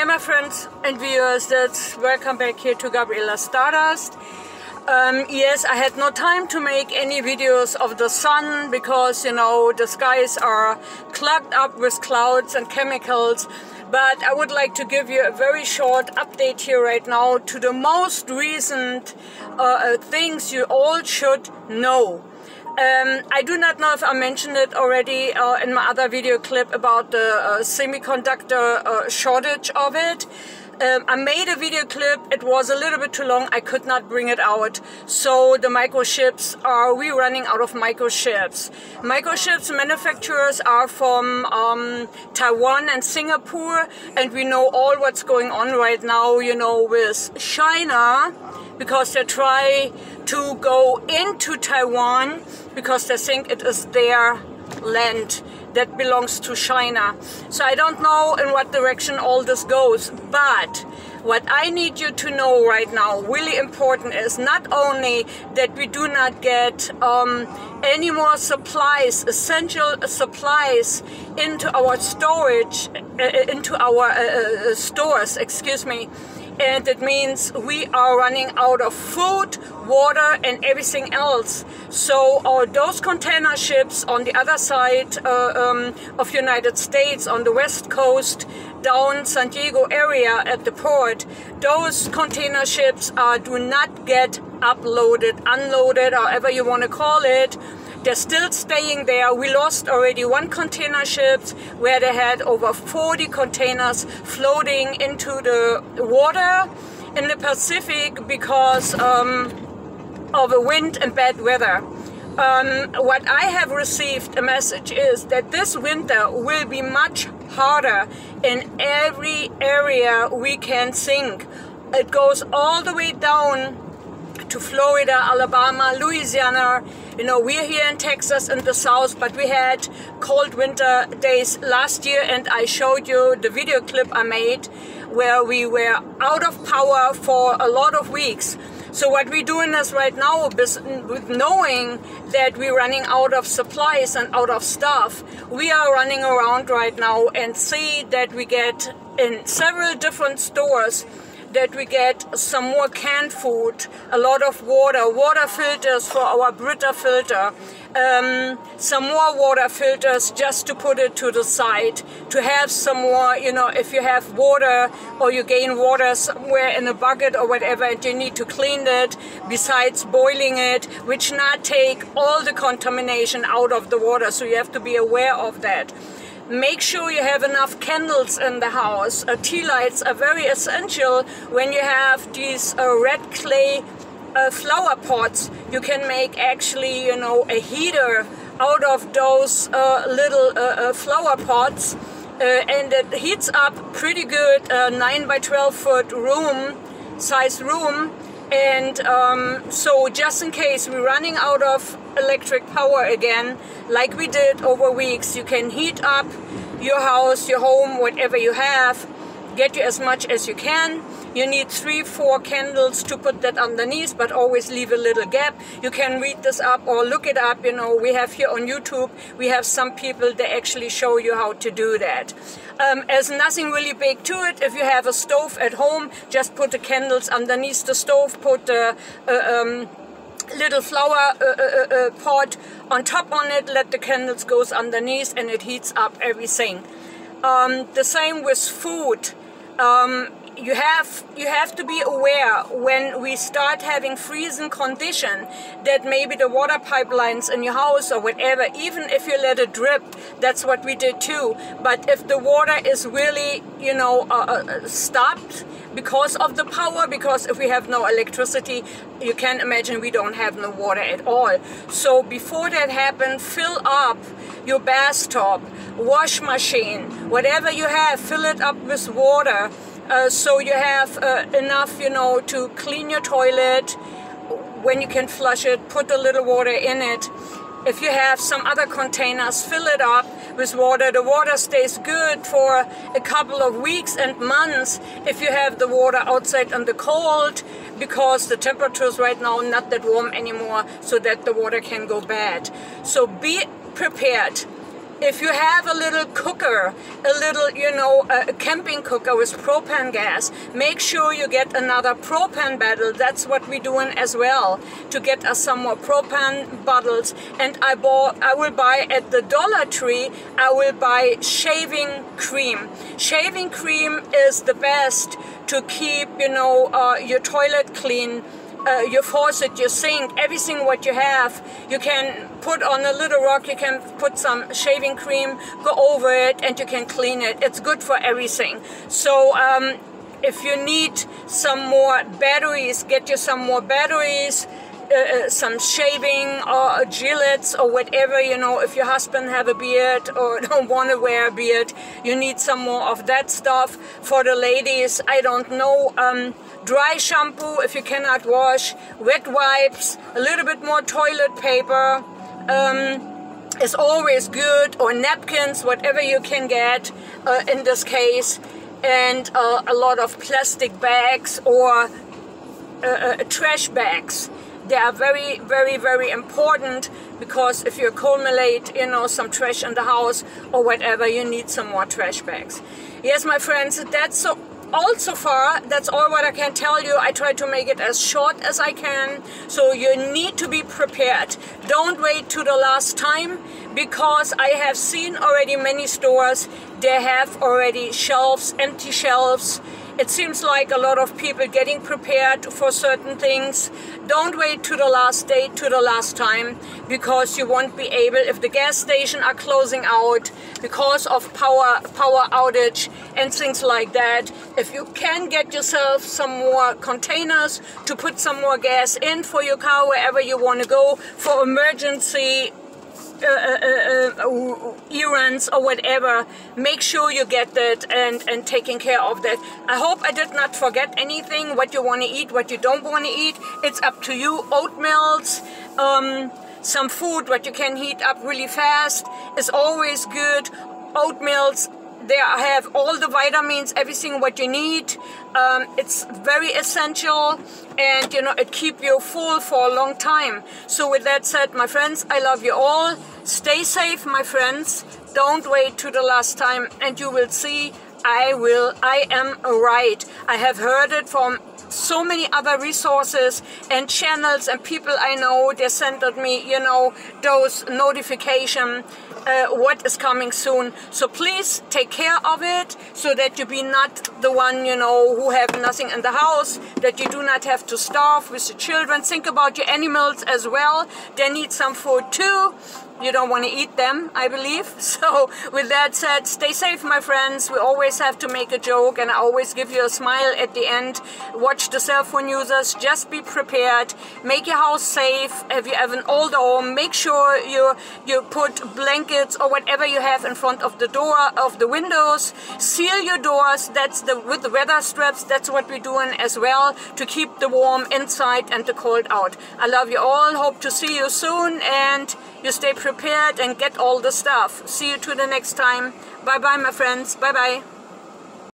Hey my friends and viewers, that's welcome back here to Gabriela Stardust. Um, yes, I had no time to make any videos of the sun because, you know, the skies are clogged up with clouds and chemicals. But I would like to give you a very short update here right now to the most recent uh, uh things you all should know. Um, I do not know if I mentioned it already uh, in my other video clip about the uh, semiconductor uh, shortage of it. Um, I made a video clip, it was a little bit too long, I could not bring it out. So the microchips are, we running out of microchips. Microchips manufacturers are from um, Taiwan and Singapore and we know all what's going on right now, you know, with China because they try to go into Taiwan because they think it is their land that belongs to China. So I don't know in what direction all this goes, but what I need you to know right now, really important, is not only that we do not get um, any more supplies, essential supplies into our storage, uh, into our uh, uh stores, excuse me, and it means we are running out of food, water and everything else. So uh, those container ships on the other side uh, um, of United States on the west coast down San Diego area at the port, those container ships uh, do not get uploaded, unloaded, however you want to call it, they're still staying there. We lost already one container ship where they had over 40 containers floating into the water in the Pacific because um, of the wind and bad weather. Um, what I have received a message is that this winter will be much harder in every area we can think. It goes all the way down to Florida, Alabama, Louisiana. You know, we're here in Texas in the south, but we had cold winter days last year, and I showed you the video clip I made where we were out of power for a lot of weeks. So what we're doing is right now, with knowing that we're running out of supplies and out of stuff, we are running around right now and see that we get in several different stores that we get some more canned food, a lot of water, water filters for our Brita filter, um, some more water filters just to put it to the side, to have some more, you know, if you have water or you gain water somewhere in a bucket or whatever and you need to clean it, besides boiling it, which not take all the contamination out of the water, so you have to be aware of that. Make sure you have enough candles in the house. Uh, tea lights are very essential when you have these uh, red clay uh, flower pots. You can make actually, you know, a heater out of those uh, little uh, uh, flower pots. and it heats up pretty good, 9 by 12 foot room, size room. And um, so just in case we're running out of electric power again, like we did over weeks. You can heat up your house, your home, whatever you have, get you as much as you can. You need three, four candles to put that underneath, but always leave a little gap. You can read this up or look it up. You know, we have here on YouTube, we have some people that actually show you how to do that. Um, nothing really big to it. If you have a stove at home, just put the candles underneath the stove, put the uh, um, little flower uh, uh, uh, uh, pot on top on it, let the candles goes underneath and it heats up everything. Um, the same with food. Um, you have you have to be aware when we start having freezing condition that maybe the water pipelines in your house or whatever even if you let it drip that's what we did too. But if the water is really you know uh, uh, stopped because of the power because if we have no electricity you can imagine we don't have no water at all. So before that happens fill up your bathtub wash machine whatever you have fill it up with water so you have uh, enough, you know, to clean your toilet. When you can flush it, put a little water in it. If you have some other containers, fill it up with water. The water stays good for a couple of weeks and months if you have the water outside in the cold because the temperatures right now not that warm anymore so that the water can go bad. So be prepared if you have a little cooker, a little, you know, a camping cooker with propane gas, make sure you get another propane bottle. That's what we're doing as well, to get us some more propane bottles. And I bought, I will buy at the Dollar Tree, I will buy shaving cream. Shaving cream is the best to keep, you know, uh, your toilet clean uh, your faucet, your sink, everything what you have, you can put on a little rock, you can put some shaving cream, go over it, and you can clean it. It's good for everything. So um, if you need some more batteries, get you some more batteries, uh, uh some shaving or Gillettes or whatever you know if your husband have a beard or don't want to wear a beard you need some more of that stuff for the ladies I don't know um, dry shampoo if you cannot wash, wet wipes, a little bit more toilet paper um, is always good, or napkins, whatever you can get uh, in this case, and uh, a lot of plastic bags or uh, uh trash bags. They are very, very, very important because if you accumulate, you know, some trash in the house or whatever, you need some more trash bags. Yes, my friends, that's so all so far that's all what I can tell you. I try to make it as short as I can. So you need to be prepared. Don't wait to the last time because I have seen already many stores. They have already shelves empty shelves it seems like a lot of people getting prepared for certain things. Don't wait to the last day, to the last time, because you won't be able, if the gas station are closing out because of power, power outage and things like that, if you can get yourself some more containers to put some more gas in for your car wherever you want to go for emergency uh, uh, uh, errands or whatever, make sure you get that and, and taking care of that. I hope I did not forget anything, what you want to eat, what you don't want to eat. It's up to you. Oatmeals, um, some food what you can heat up really fast is always good. Oatmeals, they have all the vitamins, everything what you need. Um, it's very essential and you know it keep you full for a long time. So with that said, my friends, I love you all. Stay safe, my friends. Don't wait to the last time and you will see I will, I am right. I have heard it from so many other resources and channels and people I know, they sent me, you know, those notification uh, what is coming soon. So please take care of it so that you be not the one, you know, who have nothing in the house, that you do not have to starve with the children. Think about your animals as well. They need some food too you don't want to eat them, I believe. So with that said, stay safe, my friends. We always have to make a joke and I always give you a smile at the end. Watch the cell phone users. Just be prepared. Make your house safe. If you have an older home, make sure you, you put blankets or whatever you have in front of the door, of the windows. Seal your doors. That's the with the weather straps. That's what we're doing as well to keep the warm inside and the cold out. I love you all. Hope to see you soon and you stay prepared and get all the stuff. See you to the next time. Bye bye my friends. Bye bye.